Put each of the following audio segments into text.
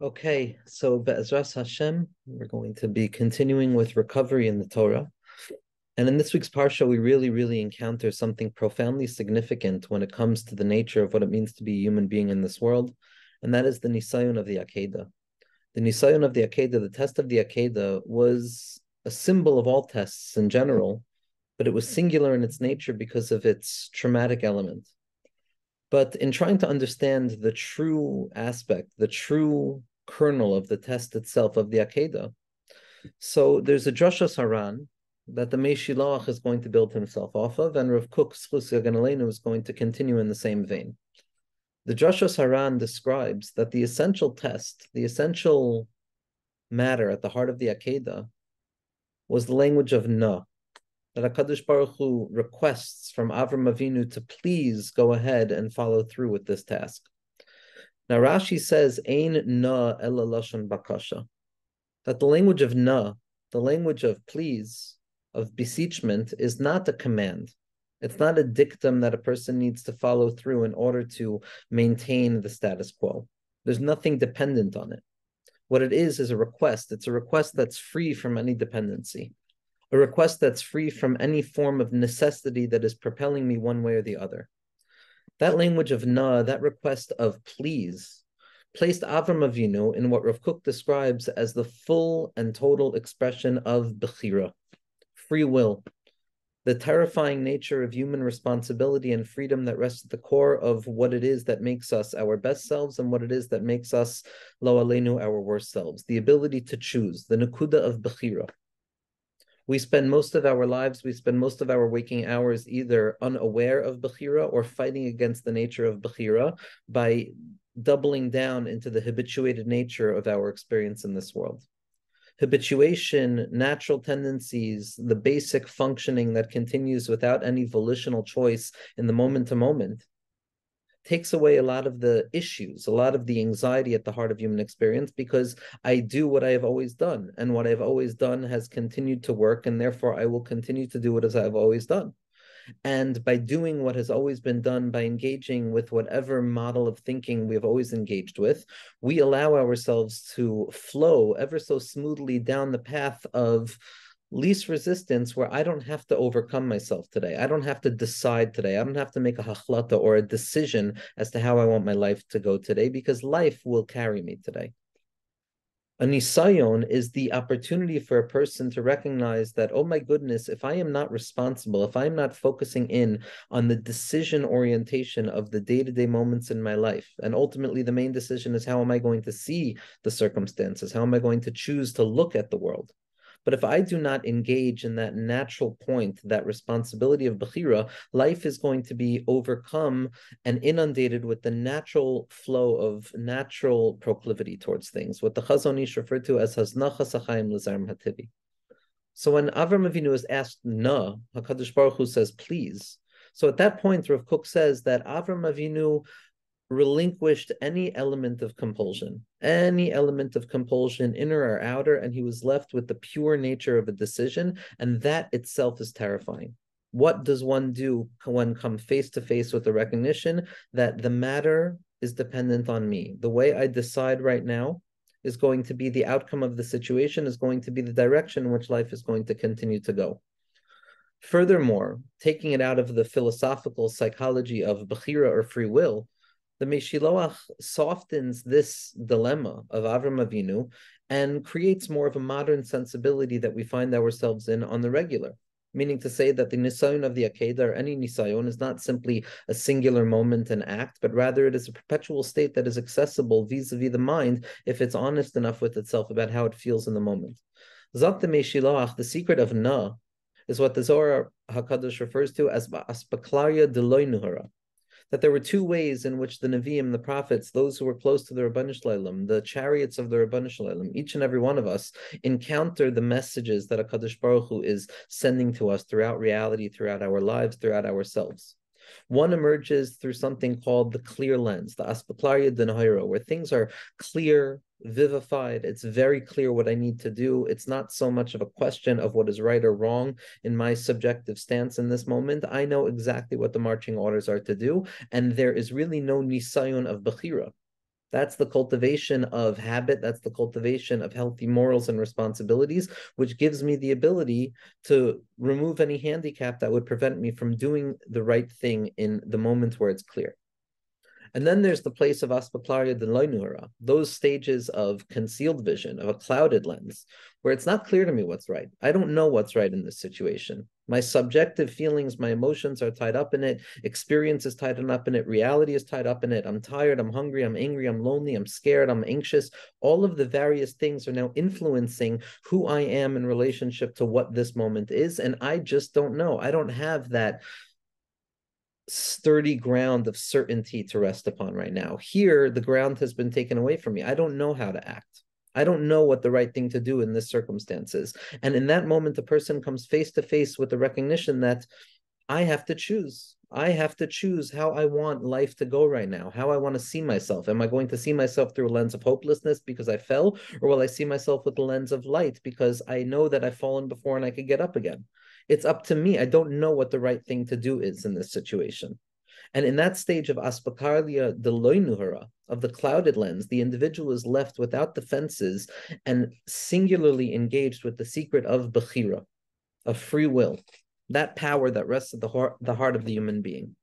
Okay, so Be'ezras Hashem, we're going to be continuing with recovery in the Torah. And in this week's Parsha, we really, really encounter something profoundly significant when it comes to the nature of what it means to be a human being in this world, and that is the Nisayon of the Akedah. The Nisayon of the Akedah, the test of the Akedah, was a symbol of all tests in general, but it was singular in its nature because of its traumatic element. But in trying to understand the true aspect, the true kernel of the test itself of the Akedah, so there's a Drasha Saran that the Meshilach is going to build himself off of, and Rav Kook Schus is going to continue in the same vein. The Drasha Saran describes that the essential test, the essential matter at the heart of the Akedah, was the language of Na, that HaKadosh Baruch Hu requests from Avram Avinu to please go ahead and follow through with this task. Now Rashi says, Ein na ela bakasha, that the language of na, the language of please, of beseechment, is not a command. It's not a dictum that a person needs to follow through in order to maintain the status quo. There's nothing dependent on it. What it is is a request. It's a request that's free from any dependency a request that's free from any form of necessity that is propelling me one way or the other. That language of na, that request of please, placed Avram Avinu in what Rav Kook describes as the full and total expression of bechira, free will, the terrifying nature of human responsibility and freedom that rests at the core of what it is that makes us our best selves and what it is that makes us lo aleinu our worst selves, the ability to choose, the nakuda of bechira we spend most of our lives, we spend most of our waking hours either unaware of Bechira or fighting against the nature of Bechira by doubling down into the habituated nature of our experience in this world. Habituation, natural tendencies, the basic functioning that continues without any volitional choice in the moment to moment takes away a lot of the issues, a lot of the anxiety at the heart of human experience because I do what I have always done. And what I've always done has continued to work. And therefore, I will continue to do what as I've always done. And by doing what has always been done, by engaging with whatever model of thinking we have always engaged with, we allow ourselves to flow ever so smoothly down the path of least resistance where I don't have to overcome myself today. I don't have to decide today. I don't have to make a hachlata or a decision as to how I want my life to go today because life will carry me today. A nisayon is the opportunity for a person to recognize that, oh my goodness, if I am not responsible, if I'm not focusing in on the decision orientation of the day to day moments in my life, and ultimately the main decision is how am I going to see the circumstances? How am I going to choose to look at the world? But if I do not engage in that natural point, that responsibility of Bechira, life is going to be overcome and inundated with the natural flow of natural proclivity towards things, what the Chazon Ish referred to as Haznacha Sachayim Lazarm Hativi. So when Avram Avinu is asked na, HaKadosh Baruch Hu says please. So at that point, Rav Kook says that Avram Avinu relinquished any element of compulsion, any element of compulsion, inner or outer, and he was left with the pure nature of a decision, and that itself is terrifying. What does one do when come face to face with the recognition that the matter is dependent on me? The way I decide right now is going to be the outcome of the situation, is going to be the direction in which life is going to continue to go. Furthermore, taking it out of the philosophical psychology of Bechira or free will, the Meshiloach softens this dilemma of Avram Avinu and creates more of a modern sensibility that we find ourselves in on the regular. Meaning to say that the Nisayon of the Akedah or any Nisayon is not simply a singular moment and act, but rather it is a perpetual state that is accessible vis-a-vis the mind if it's honest enough with itself about how it feels in the moment. Zat the the secret of Na, is what the Zohar HaKadosh refers to as Aspaklaria Deloy Nuhara that there were two ways in which the Nevi'im, the prophets, those who were close to the Shalom, the chariots of the Shalom, each and every one of us encounter the messages that HaKadosh Baruch Hu is sending to us throughout reality, throughout our lives, throughout ourselves. One emerges through something called the clear lens, the aspaklaria denahira, where things are clear, vivified. It's very clear what I need to do. It's not so much of a question of what is right or wrong in my subjective stance in this moment. I know exactly what the marching orders are to do, and there is really no nisayon of bechira. That's the cultivation of habit. That's the cultivation of healthy morals and responsibilities, which gives me the ability to remove any handicap that would prevent me from doing the right thing in the moment where it's clear. And then there's the place of aspaklaria de loinura, those stages of concealed vision, of a clouded lens, where it's not clear to me what's right. I don't know what's right in this situation. My subjective feelings, my emotions are tied up in it. Experience is tied up in it. Reality is tied up in it. I'm tired. I'm hungry. I'm angry. I'm lonely. I'm scared. I'm anxious. All of the various things are now influencing who I am in relationship to what this moment is. And I just don't know. I don't have that sturdy ground of certainty to rest upon right now. Here, the ground has been taken away from me. I don't know how to act. I don't know what the right thing to do in this circumstances. And in that moment, the person comes face to face with the recognition that I have to choose. I have to choose how I want life to go right now, how I want to see myself. Am I going to see myself through a lens of hopelessness because I fell, or will I see myself with the lens of light because I know that I've fallen before and I could get up again? It's up to me. I don't know what the right thing to do is in this situation. And in that stage of aspaklaria de loinuhara, of the clouded lens, the individual is left without defenses and singularly engaged with the secret of bechira, of free will, that power that rests at the heart, the heart of the human being.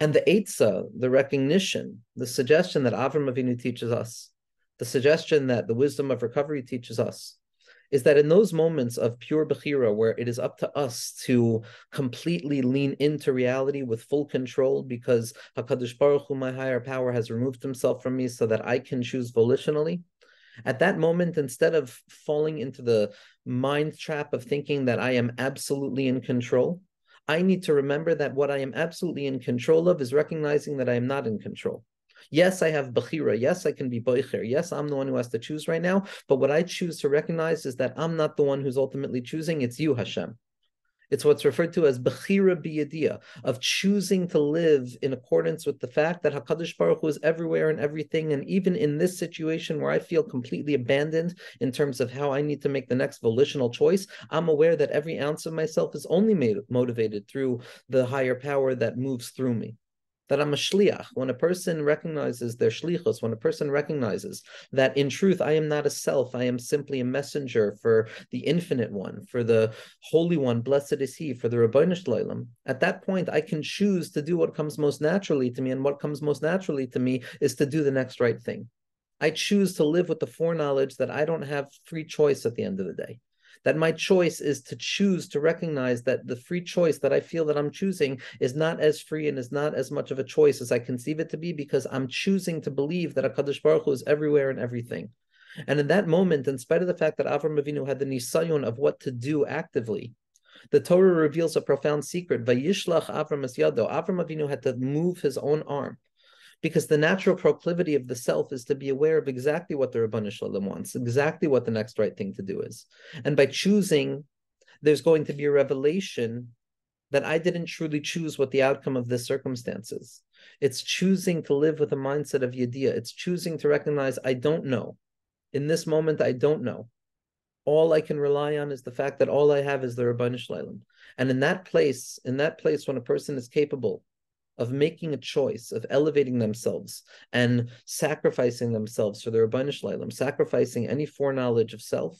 And the Eitzah, the recognition, the suggestion that Avram Avinu teaches us, the suggestion that the wisdom of recovery teaches us, is that in those moments of pure Bechira, where it is up to us to completely lean into reality with full control, because HaKadosh Baruch Hu, my higher power, has removed himself from me so that I can choose volitionally. At that moment, instead of falling into the mind trap of thinking that I am absolutely in control, I need to remember that what I am absolutely in control of is recognizing that I am not in control. Yes, I have Bechira. Yes, I can be Boicher. Yes, I'm the one who has to choose right now. But what I choose to recognize is that I'm not the one who's ultimately choosing. It's you, Hashem. It's what's referred to as Bechira Biyadia, of choosing to live in accordance with the fact that HaKadosh Baruch Hu is everywhere and everything. And even in this situation where I feel completely abandoned in terms of how I need to make the next volitional choice, I'm aware that every ounce of myself is only made, motivated through the higher power that moves through me that I'm a shliach. When a person recognizes their shlichus, when a person recognizes that in truth I am not a self, I am simply a messenger for the infinite one, for the holy one, blessed is he, for the Ribbono Shel At that point, I can choose to do what comes most naturally to me, and what comes most naturally to me is to do the next right thing. I choose to live with the foreknowledge that I don't have free choice at the end of the day that my choice is to choose to recognize that the free choice that I feel that I'm choosing is not as free and is not as much of a choice as I conceive it to be because I'm choosing to believe that HaKadosh Baruch Hu is everywhere and everything. And in that moment, in spite of the fact that Avram Avinu had the nisayon of what to do actively, the Torah reveals a profound secret. Vayishlach Avram Yado. Avram Avinu had to move his own arm because the natural proclivity of the self is to be aware of exactly what the Ribbono Shel Olam wants, exactly what the next right thing to do is. And by choosing, there's going to be a revelation that I didn't truly choose what the outcome of this circumstance is. It's choosing to live with a mindset of Yediyah. It's choosing to recognize I don't know. In this moment, I don't know. All I can rely on is the fact that all I have is the Ribbono Shel Olam. And in that place, in that place, when a person is capable of making a choice, of elevating themselves and sacrificing themselves for the Ribbono Shel Olam, sacrificing any foreknowledge of self,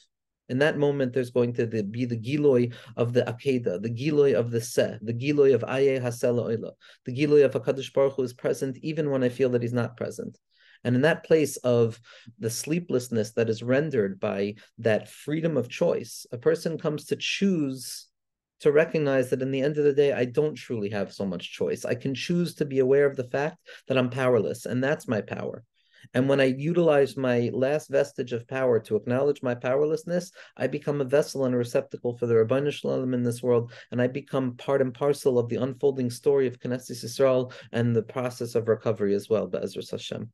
in that moment, there's going to be the giloi of the akeda, the giloi of the seh, the giloi of aye haseh l'olah, the giloi of Hakadosh Baruch Hu is present even when I feel that he's not present. And in that place of the sleeplessness that is rendered by that freedom of choice, a person comes to choose to recognize that in the end of the day, I don't truly have so much choice. I can choose to be aware of the fact that I'm powerless, and that's my power. And when I utilize my last vestige of power to acknowledge my powerlessness, I become a vessel and a receptacle for the Ribbono Shel Olam in this world, and I become part and parcel of the unfolding story of Knesset Yisrael and the process of recovery as well, Be'ezras Hashem.